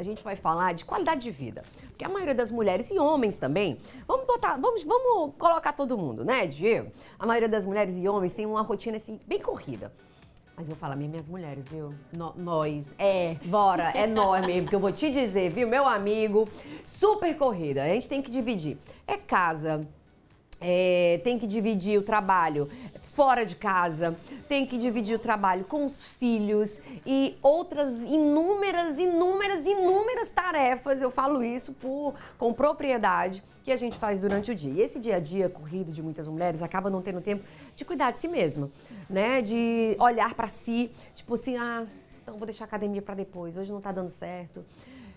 a gente vai falar de qualidade de vida. Porque a maioria das mulheres e homens também, vamos botar, vamos, vamos colocar todo mundo, né, Diego? A maioria das mulheres e homens tem uma rotina assim bem corrida. Mas eu vou falar minhas mulheres, viu? No, nós. É, bora, é nós mesmo. Porque eu vou te dizer, viu, meu amigo, super corrida. A gente tem que dividir. É casa, é, tem que dividir o trabalho fora de casa, tem que dividir o trabalho com os filhos e outras inúmeras, inúmeras, inúmeras tarefas. Eu falo isso por, com propriedade que a gente faz durante o dia. E esse dia a dia corrido de muitas mulheres acaba não tendo tempo de cuidar de si mesma, né? De olhar para si, tipo assim, ah, então vou deixar a academia para depois, hoje não tá dando certo.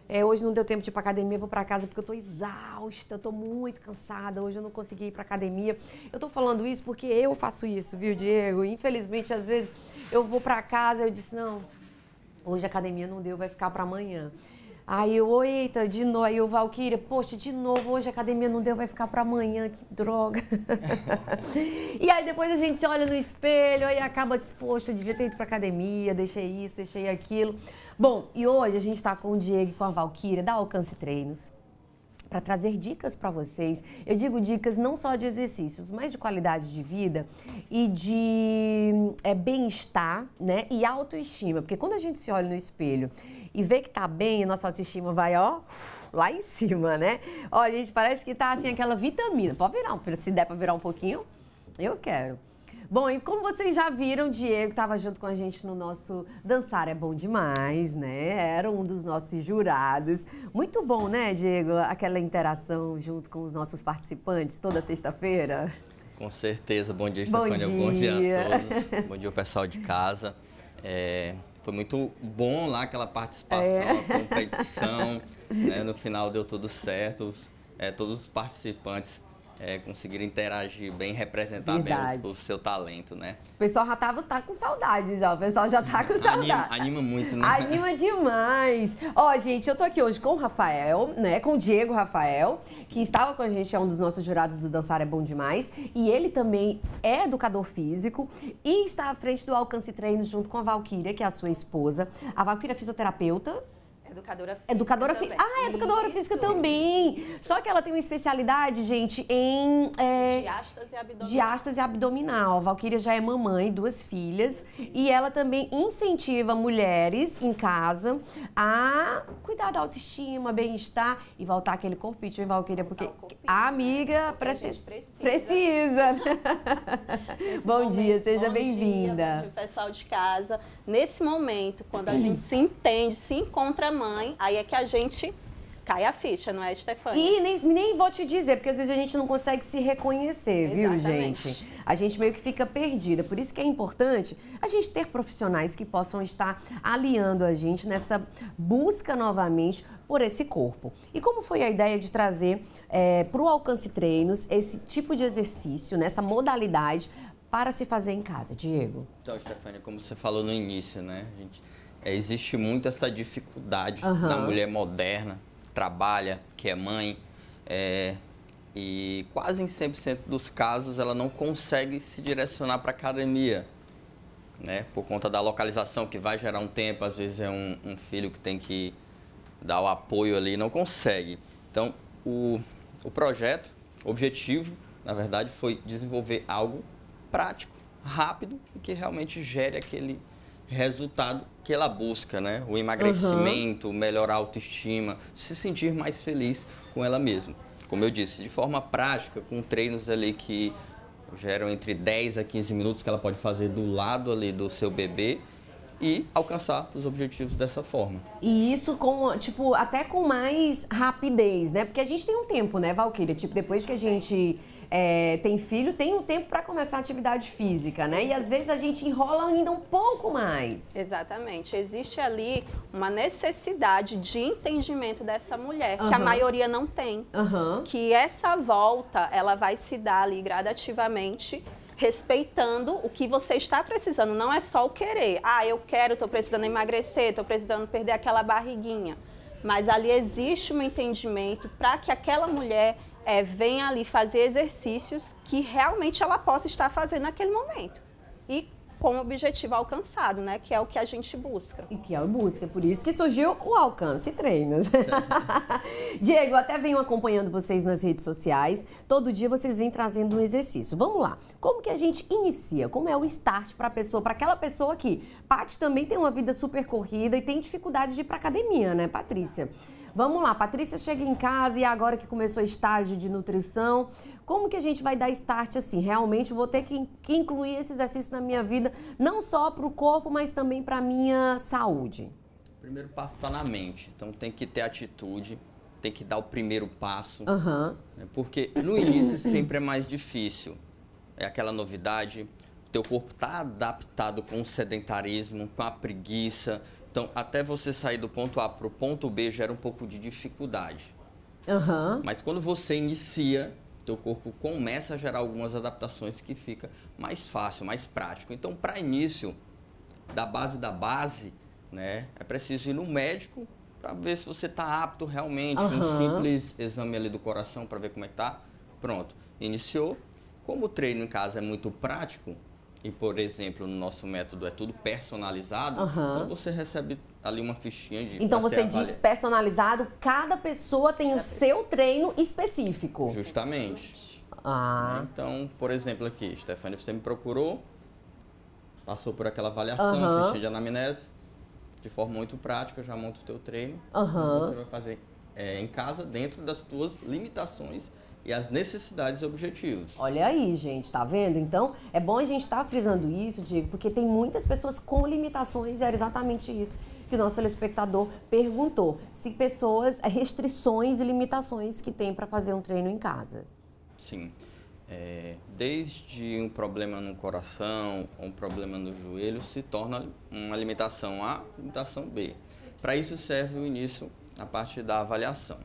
É, hoje não deu tempo de ir para academia, vou para casa porque eu tô exausta, tô muito cansada, hoje eu não consegui ir para academia. Eu tô falando isso porque eu faço isso, viu, Diego? Infelizmente, às vezes eu vou para casa, eu disse, não, hoje a academia não deu, vai ficar para amanhã. Aí eu, eita, de novo, aí o Valkyria, poxa, de novo, hoje a academia não deu, vai ficar para amanhã, que droga. e aí depois a gente se olha no espelho, aí acaba, poxa, devia ter ido para academia, deixei isso, deixei aquilo. Bom, e hoje a gente está com o Diego e com a Valquíria da Alcance Treinos para trazer dicas para vocês. Eu digo dicas não só de exercícios, mas de qualidade de vida e de é, bem-estar, né? E autoestima, porque quando a gente se olha no espelho e vê que tá bem, a nossa autoestima vai, ó, lá em cima, né? Ó, gente, parece que tá assim aquela vitamina. Pode virar, se der para virar um pouquinho, eu quero. Bom, e como vocês já viram, Diego estava junto com a gente no nosso Dançar é Bom Demais, né? Era um dos nossos jurados. Muito bom, né, Diego? Aquela interação junto com os nossos participantes toda sexta-feira. Com certeza. Bom dia, bom Dia. Bom dia a todos. bom dia, o pessoal de casa. É, foi muito bom lá aquela participação, é. a competição. né? No final deu tudo certo. Os, é, todos os participantes é, conseguir interagir bem, representar Verdade. bem o, o, seu talento, né? O pessoal já tava, tá com saudade já, o pessoal já tá com saudade. Anima, anima muito, né? Anima demais. Ó, gente, eu tô aqui hoje com o Rafael, né, com o Diego Rafael, que estava com a gente, é um dos nossos jurados do Dançar é Bom Demais, e ele também é educador físico e está à frente do Alcance Treinos junto com a Valquíria, que é a sua esposa. A Valquíria é fisioterapeuta, Educadora física. Educadora física. Ah, educadora Isso. física também. Isso. Só que ela tem uma especialidade, gente, em. É, diástase abdominal. Diástase abdominal. A Valquíria já é mamãe, duas filhas. E ela também incentiva mulheres em casa a cuidar da autoestima, bem-estar e voltar aquele corpite, hein, Valquíria? Porque a amiga né? precisa. precisa. precisa. bom momento, dia, seja bem-vinda. Bom dia, pessoal de casa. Nesse momento, quando a gente se entende, se encontra mãe, aí é que a gente cai a ficha, não é, Stefania? E nem, nem vou te dizer, porque às vezes a gente não consegue se reconhecer, viu, gente? A gente meio que fica perdida. Por isso que é importante a gente ter profissionais que possam estar aliando a gente nessa busca novamente por esse corpo. E como foi a ideia de trazer é, para o Alcance Treinos esse tipo de exercício, nessa modalidade, para se fazer em casa, Diego? Então, Stefania, como você falou no início, né? A gente existe muito essa dificuldade uhum. da mulher moderna, trabalha, que é mãe, é, e quase em 100% dos casos ela não consegue se direcionar para academia, né? Por conta da localização que vai gerar um tempo, às vezes é um, um filho que tem que dar o apoio ali, não consegue. Então, o, o projeto, o objetivo, na verdade, foi desenvolver algo prático, rápido e que realmente gere aquele resultado que ela busca, né? O emagrecimento, uhum. melhorar a autoestima, se sentir mais feliz com ela mesma. Como eu disse, de forma prática, com treinos ali que geram entre 10 a 15 minutos que ela pode fazer do lado ali do seu bebê e alcançar os objetivos dessa forma. E isso com, tipo, até com mais rapidez, né? Porque a gente tem um tempo, né, Valquíria? Tipo, depois que a gente é, tem filho, tem um tempo para começar a atividade física, né? E às vezes a gente enrola ainda um pouco mais. Exatamente. Existe ali uma necessidade de entendimento dessa mulher, uhum. que a maioria não tem. Uhum. Que essa volta, ela vai se dar ali gradativamente respeitando o que você está precisando, não é só o querer. Ah, eu quero, estou precisando emagrecer, estou precisando perder aquela barriguinha. Mas ali existe um entendimento para que aquela mulher é, venha ali fazer exercícios que realmente ela possa estar fazendo naquele momento. E com o objetivo alcançado, né? Que é o que a gente busca. E que é o busca. Por isso que surgiu o Alcance Treinos. Diego, até venho acompanhando vocês nas redes sociais. Todo dia vocês vêm trazendo um exercício. Vamos lá. Como que a gente inicia? Como é o start para a pessoa, para aquela pessoa que Paty também tem uma vida super corrida e tem dificuldade de ir para academia, né, Patrícia? Vamos lá, Patrícia chega em casa e agora que começou o estágio de nutrição, como que a gente vai dar start assim? Realmente vou ter que, que incluir esse exercício na minha vida, não só para o corpo, mas também para a minha saúde. O primeiro passo está na mente, então tem que ter atitude, tem que dar o primeiro passo, uhum. porque no início sempre é mais difícil. É aquela novidade, o teu corpo está adaptado com o sedentarismo, com a preguiça, então, até você sair do ponto A para o ponto B gera um pouco de dificuldade. Uhum. Mas quando você inicia, teu corpo começa a gerar algumas adaptações que fica mais fácil, mais prático. Então, para início, da base da base, né, é preciso ir no médico para ver se você está apto realmente. Uhum. Um simples exame ali do coração para ver como é que tá. Pronto, iniciou. Como o treino em casa é muito prático, e, por exemplo, no nosso método é tudo personalizado, uhum. então você recebe ali uma fichinha de. Então você diz personalizado, cada pessoa tem o seu treino específico. Justamente. Ah. Então, por exemplo, aqui, Stefania, você me procurou, passou por aquela avaliação, uhum. fichinha de anamnese, de forma muito prática, já monta o teu treino. Uhum. Você vai fazer é, em casa, dentro das tuas limitações e as necessidades e objetivos. Olha aí, gente, tá vendo? Então, é bom a gente estar tá frisando isso, Diego, porque tem muitas pessoas com limitações, e era exatamente isso que o nosso telespectador perguntou. Se pessoas, é, restrições e limitações que tem para fazer um treino em casa. Sim. É, desde um problema no coração, um problema no joelho, se torna uma limitação A, limitação B. Para isso serve o início, a parte da avaliação.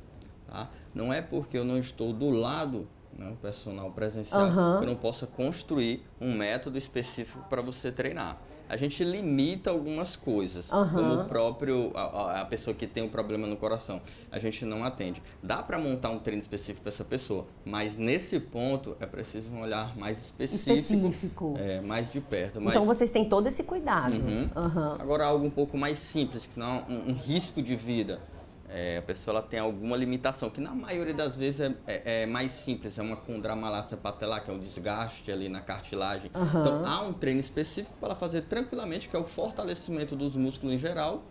Tá? Não é porque eu não estou do lado né, personal presencial uhum. que eu não possa construir um método específico para você treinar. A gente limita algumas coisas, uhum. como o próprio a, a, pessoa que tem um problema no coração, a gente não atende. Dá para montar um treino específico para essa pessoa, mas nesse ponto é preciso um olhar mais específico, específico. É, mais de perto. Então vocês têm todo esse cuidado. Uhum. Agora algo um pouco mais simples, que não um, um risco de vida é, a pessoa tem alguma limitação, que na maioria das vezes é, é, é mais simples, é uma condromalácia patelar, que é um desgaste ali na cartilagem. Uhum. Então, há um treino específico para ela fazer tranquilamente, que é o fortalecimento dos músculos em geral.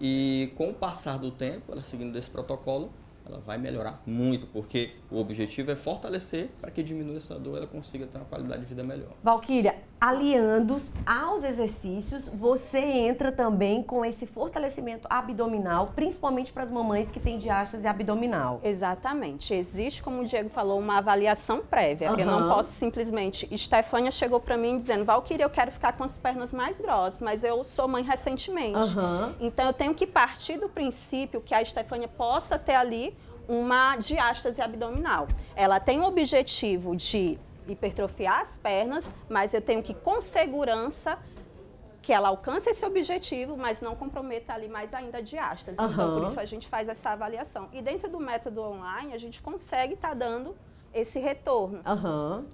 E com o passar do tempo, ela seguindo desse protocolo, ela vai melhorar muito, porque o objetivo é fortalecer para que diminua essa dor e ela consiga ter uma qualidade de vida melhor. Valquíria, aliando aos exercícios, você entra também com esse fortalecimento abdominal, principalmente para as mamães que têm diástase abdominal. Exatamente. Existe, como o Diego falou, uma avaliação prévia. Uhum. Eu não posso simplesmente. Estefânia chegou para mim dizendo: Valquíria, eu quero ficar com as pernas mais grossas, mas eu sou mãe recentemente. Uhum. Então eu tenho que partir do princípio que a Estefânia possa ter ali uma diástase abdominal. Ela tem o objetivo de hipertrofiar as pernas, mas eu tenho que, com segurança, que ela alcance esse objetivo, mas não comprometa ali mais ainda a diástase. Uhum. Então, por isso a gente faz essa avaliação. E dentro do método online, a gente consegue estar tá dando esse retorno. Uhum.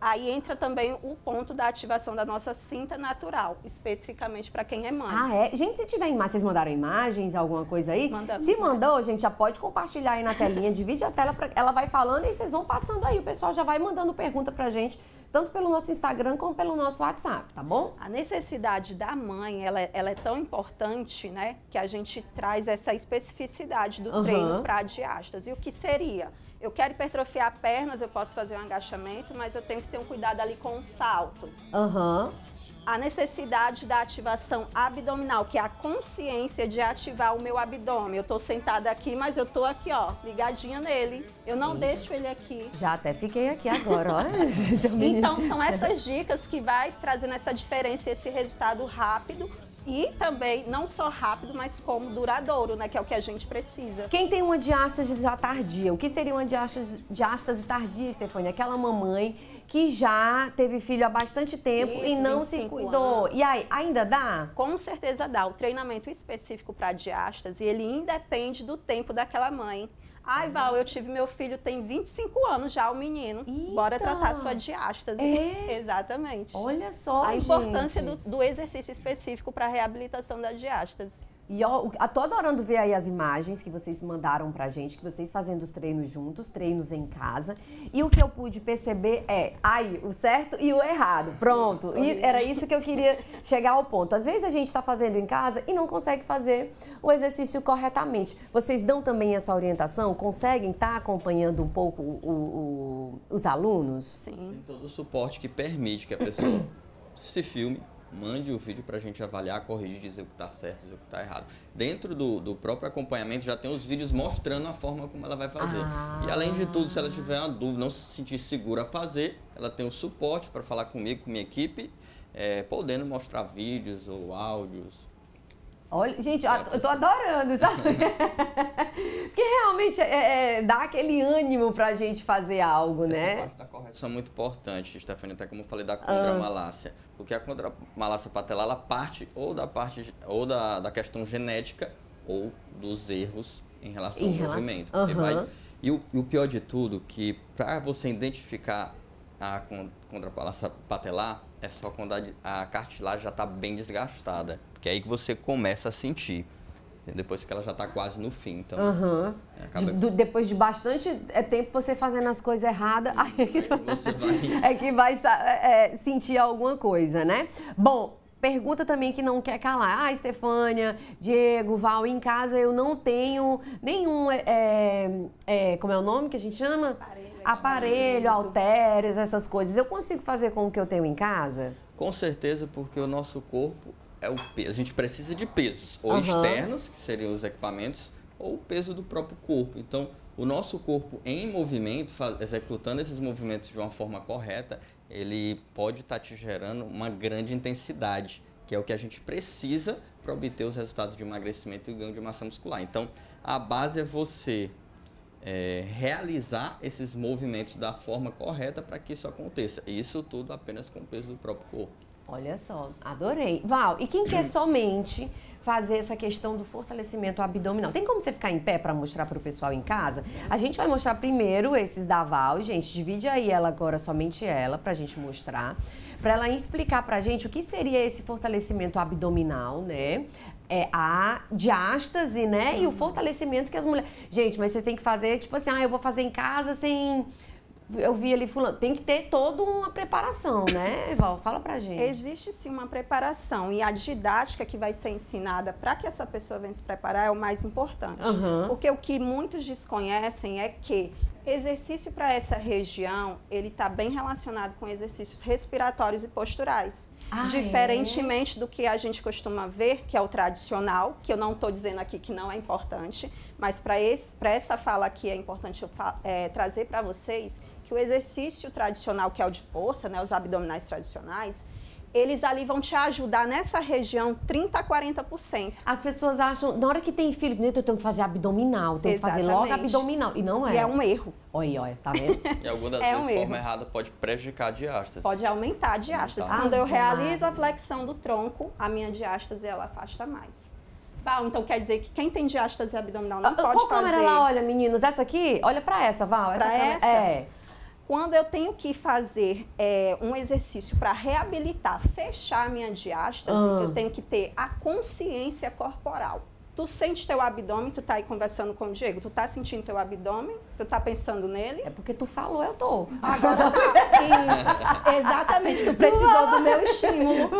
Aí entra também o ponto da ativação da nossa cinta natural, especificamente para quem é mãe. Ah, é? Gente, se tiver imagem, vocês mandaram imagens, alguma coisa aí? Mandamos, se mandou, né? gente, já pode compartilhar aí na telinha, divide a tela, pra, ela vai falando e vocês vão passando aí. O pessoal já vai mandando pergunta pra gente, tanto pelo nosso Instagram como pelo nosso WhatsApp, tá bom? A necessidade da mãe, ela, é, ela é tão importante, né, que a gente traz essa especificidade do uhum. treino para a diástase. E o que seria? Eu quero hipertrofiar pernas, eu posso fazer um agachamento, mas eu tenho que ter um cuidado ali com o salto. Aham. Uhum. A necessidade da ativação abdominal, que é a consciência de ativar o meu abdômen. Eu tô sentada aqui, mas eu tô aqui, ó, ligadinha nele. Eu não deixo ele aqui. Já até fiquei aqui agora, ó. então, são essas dicas que vai trazendo essa diferença, esse resultado rápido e também não só rápido, mas como duradouro, né, que é o que a gente precisa. Quem tem uma diástase já tardia, o que seria uma diástase, diástase tardia, Stefania? Aquela mamãe que já teve filho há bastante tempo Isso, e não se cuidou. Anos. E aí, ainda dá? Com certeza dá. O treinamento específico para diástase, ele independe do tempo daquela mãe. Ai, Val, eu tive meu filho, tem 25 anos já, o menino. Eita. Bora tratar sua diástase. É? Exatamente. Olha só, A importância do, do, exercício específico para a reabilitação da diástase. E eu tô adorando ver aí as imagens que vocês mandaram pra gente, que vocês fazendo os treinos juntos, treinos em casa. E o que eu pude perceber é, aí, o certo e o errado. Pronto. E era isso que eu queria chegar ao ponto. Às vezes a gente está fazendo em casa e não consegue fazer o exercício corretamente. Vocês dão também essa orientação? Conseguem estar tá acompanhando um pouco o, o, os alunos? Sim. Tem todo o suporte que permite que a pessoa se filme, mande o vídeo para a gente avaliar, corrigir, dizer o que está certo, dizer o que está errado. Dentro do, do próprio acompanhamento já tem os vídeos mostrando a forma como ela vai fazer. Ah. E além de tudo, se ela tiver uma dúvida, não se sentir segura a fazer, ela tem o suporte para falar comigo, com minha equipe, é, podendo mostrar vídeos ou áudios Olha, gente, eu tô adorando, sabe? Porque realmente é, é, dá aquele ânimo pra gente fazer algo, Essa né? Essa parte da correção é muito importante, Stephanie, até como eu falei da contramalácia. Ah. Porque a contramalácia patelar, ela parte ou da parte ou da, da questão genética ou dos erros em relação em ao relação... movimento. Uhum. Vai... E, o, e o pior de tudo, que para você identificar a contramalácia patelar, é só quando a, a cartilagem já está bem desgastada. Que é aí que você começa a sentir. Depois que ela já está quase no fim. Então, uhum. de, do, depois de bastante é, tempo você fazendo as coisas erradas, aí, é que, você vai, é que vai é, sentir alguma coisa, né? Bom, Pergunta também que não quer calar. Ah, Estefânia, Diego, Val, em casa eu não tenho nenhum. É, é, é como é o nome que a gente chama? Aparelho, Aparelho halteres, essas coisas. Eu consigo fazer com o que eu tenho em casa? Com certeza, porque o nosso corpo é o peso. A gente precisa de pesos, ou uhum. externos, que seriam os equipamentos, ou o peso do próprio corpo. Então, o nosso corpo em movimento, executando esses movimentos de uma forma correta, ele pode estar tá te gerando uma grande intensidade, que é o que a gente precisa para obter os resultados de emagrecimento e ganho de massa muscular. Então, a base é você é, realizar esses movimentos da forma correta para que isso aconteça. Isso tudo apenas com o peso do próprio corpo. Olha só, adorei. Val, e quem quer somente fazer essa questão do fortalecimento abdominal? Tem como você ficar em pé para mostrar para o pessoal em casa? A gente vai mostrar primeiro esses da Val, gente, divide aí ela agora, somente ela, para a gente mostrar. Para ela explicar para a gente o que seria esse fortalecimento abdominal, né? É a diástase, né? E o fortalecimento que as mulheres. Gente, mas você tem que fazer, tipo assim, ah, eu vou fazer em casa sem eu vi ali fulano. Tem que ter toda uma preparação, né, Val? Fala pra gente. Existe sim uma preparação e a didática que vai ser ensinada para que essa pessoa venha se preparar é o mais importante. Uhum. Porque o que muitos desconhecem é que exercício para essa região, ele está bem relacionado com exercícios respiratórios e posturais. Ah, Diferentemente é? do que a gente costuma ver, que é o tradicional, que eu não estou dizendo aqui que não é importante, mas para essa fala aqui é importante eu é, trazer para vocês que o exercício tradicional, que é o de força, né, os abdominais tradicionais, eles ali vão te ajudar nessa região 30 a 40%. As pessoas acham, na hora que tem filho, eu tenho que fazer abdominal, tenho Exatamente. que fazer logo abdominal. E não é. E é um erro. Olha, olha, tá vendo? e algumas das é vezes, um forma errada pode prejudicar a diástase. Pode aumentar a diástase. Quando eu realizo a flexão do tronco, a minha diástase ela afasta mais. Val, então quer dizer que quem tem diástase abdominal não ah, pode qual fazer... Qual câmera lá, olha, meninos? Essa aqui? Olha pra essa, Val. Essa pra essa? É. Quando eu tenho que fazer é, um exercício para reabilitar, fechar a minha diástase, ah. eu tenho que ter a consciência corporal. Tu sente teu abdômen, tu tá aí conversando com o Diego, tu tá sentindo teu abdômen, tu tá pensando nele. É porque tu falou, eu tô. Agora tá. Isso. Exatamente, tu precisou do meu estímulo.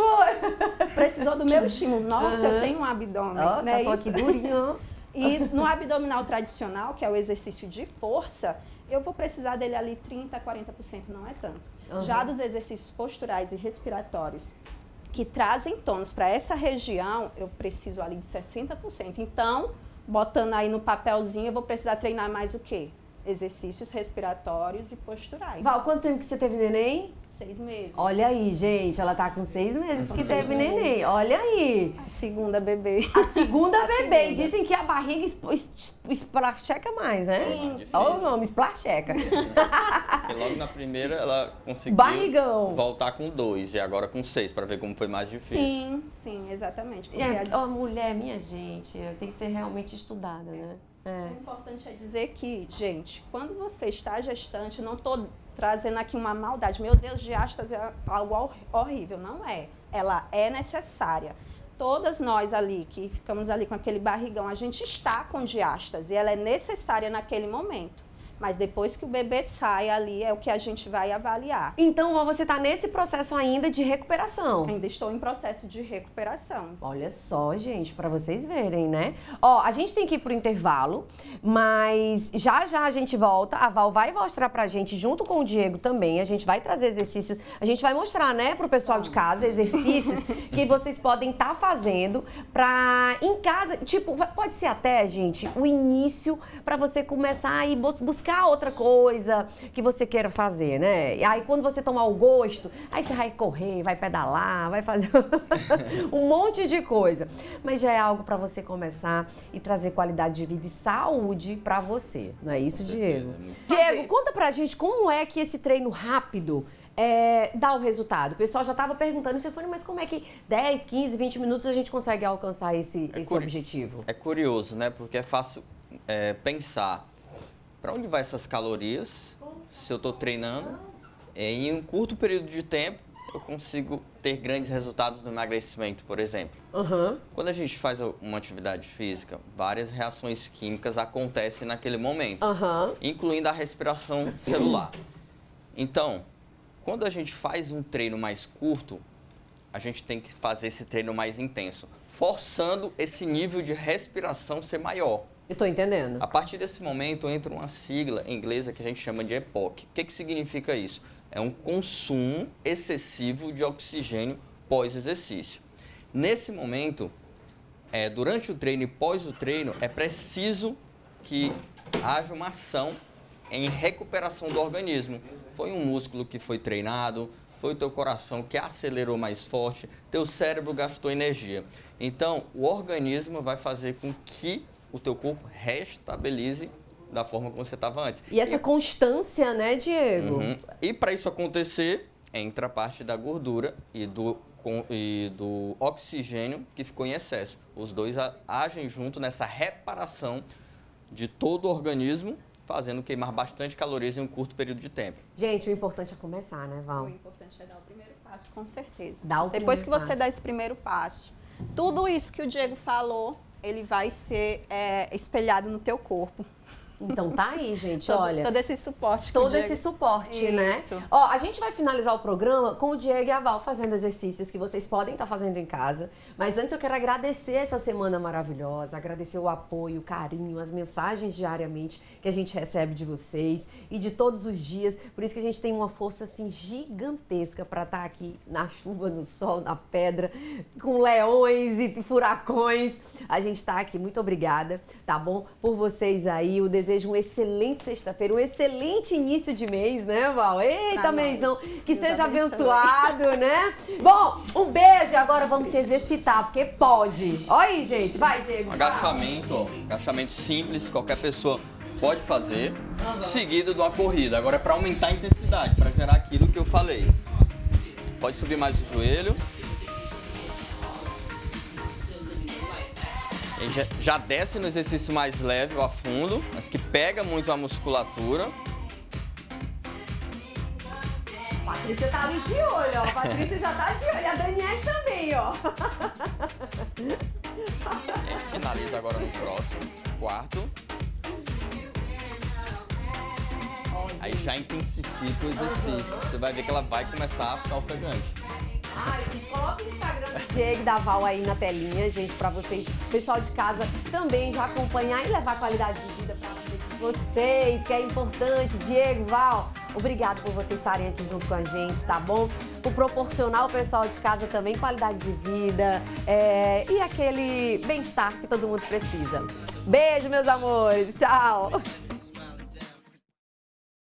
Precisou do meu estímulo. Nossa, uhum. eu tenho um abdômen. Oh, né? tô aqui durinho. E no abdominal tradicional, que é o exercício de força, eu vou precisar dele ali 30%, 40%, não é tanto. Uhum. Já dos exercícios posturais e respiratórios, que trazem tônus para essa região, eu preciso ali de 60%. Então, botando aí no papelzinho, eu vou precisar treinar mais o quê? exercícios respiratórios e posturais. Val, quanto tempo que você teve neném? Seis meses. Olha aí, gente, ela tá com seis meses com que seis teve meses. neném. Olha aí. A segunda bebê. A segunda A bebê. segunda. Dizem que a barriga es- es- esplacheca mais, né? Sim, sim. Olha o nome, esplacheca. Porque logo na primeira ela conseguiu Barrigão. voltar com dois e agora com seis, para ver como foi mais difícil. Sim, sim, exatamente. É, a- ó, mulher, minha gente, tem que ser realmente estudada, né? É. O importante é dizer que, gente, quando você está gestante, não estou trazendo aqui uma maldade. Meu Deus, diástase é algo hor- horrível. Não é. Ela é necessária. Todas nós ali que ficamos ali com aquele barrigão, a gente está com diástase. Ela é necessária naquele momento. Mas depois que o bebê sai ali, é o que a gente vai avaliar. Então, você tá nesse processo ainda de recuperação. Ainda estou em processo de recuperação. Olha só, gente, pra vocês verem, né? Ó, a gente tem que ir pro intervalo, mas já já a gente volta. A Val vai mostrar pra gente, junto com o Diego também. A gente vai trazer exercícios. A gente vai mostrar, né, pro pessoal de casa, exercícios que vocês podem estar fazendo pra em casa. Tipo, pode ser até, gente, o início pra você começar a ir bus- buscar outra coisa que você queira fazer, né? E aí, quando você tomar o gosto, aí você vai correr, vai pedalar, vai fazer um monte de coisa. Mas já é algo pra você começar e trazer qualidade de vida e saúde pra você. Não é isso, Diego? Diego, conta pra gente como é que esse treino rápido é, dá o resultado. O pessoal já estava perguntando, Stefani, mas como é que 10, 15, 20 minutos a gente consegue alcançar esse, É esse objetivo? É curioso, né? Porque é fácil é, pensar para onde vai essas calorias se eu estou treinando. É, em um curto período de tempo, eu consigo ter grandes resultados no emagrecimento, por exemplo. Aham. Quando a gente faz uma atividade física, várias reações químicas acontecem naquele momento, Aham. incluindo a respiração celular. Então, quando a gente faz um treino mais curto, a gente tem que fazer esse treino mais intenso, forçando esse nível de respiração ser maior. Eu tô entendendo. A partir desse momento entra uma sigla inglesa que a gente chama de EPOC. O que, que significa isso? É um consumo excessivo de oxigênio pós-exercício. Nesse momento, é, durante o treino e pós o treino, é preciso que haja uma ação em recuperação do organismo. Foi um músculo que foi treinado, foi o teu coração que acelerou mais forte, teu cérebro gastou energia. Então, o organismo vai fazer com que o teu corpo restabilize da forma como você estava antes. E essa constância, né, Diego? Uhum. E para isso acontecer, entra a parte da gordura e do, com- e do oxigênio que ficou em excesso. Os dois a- agem junto nessa reparação de todo o organismo, fazendo queimar bastante calorias em um curto período de tempo. Gente, o importante é começar, né, Val? O importante é dar o primeiro passo, com certeza. Dá o Depois que você passo. dá esse primeiro passo, tudo isso que o Diego falou, ele vai ser é, espelhado no teu corpo. Então tá aí, gente, Todo, olha. todo esse suporte o todo Diego... esse suporte, né? Isso. Ó, a gente vai finalizar o programa com o Diego e a Val fazendo exercícios que vocês podem estar fazendo em casa. Mas antes eu quero agradecer essa semana maravilhosa, agradecer o apoio, o carinho, as mensagens diariamente que a gente recebe de vocês e de todos os dias. Por isso que a gente tem uma força assim gigantesca para estar aqui na chuva, no sol, na pedra, com leões e furacões. A gente tá aqui. Muito obrigada, tá bom? Por vocês aí. Eu desejo um excelente sexta-feira, um excelente início de mês, né, Val? Eita, Pra nós. mêsão, que Deus seja abençoe. abençoado, né? Bom, um beijo. Agora vamos se exercitar, porque pode. Olha aí, gente. Vai, Diego. Agachamento, ó, agachamento simples, qualquer pessoa pode fazer, seguido de uma corrida. Agora é para aumentar a intensidade, para gerar aquilo que eu falei. Pode subir mais o joelho. E já, já desce no exercício mais leve, ou a fundo, mas que pega muito a musculatura. Patrícia tá ali de olho, ó. Patrícia já tá de olho. A Daniela também, ó. E finaliza agora no próximo, quarto. Aí já intensifica o exercício. Você vai ver que ela vai começar a ficar ofegante. Coloca o Instagram do Diego da Val aí na telinha, gente, pra vocês, pessoal de casa, também já acompanhar e levar qualidade de vida pra vocês, que é importante. Diego, Val, obrigado por vocês estarem aqui junto com a gente, tá bom? Por proporcionar ao pessoal de casa também qualidade de vida é, e aquele bem-estar que todo mundo precisa. Beijo, meus amores. Tchau.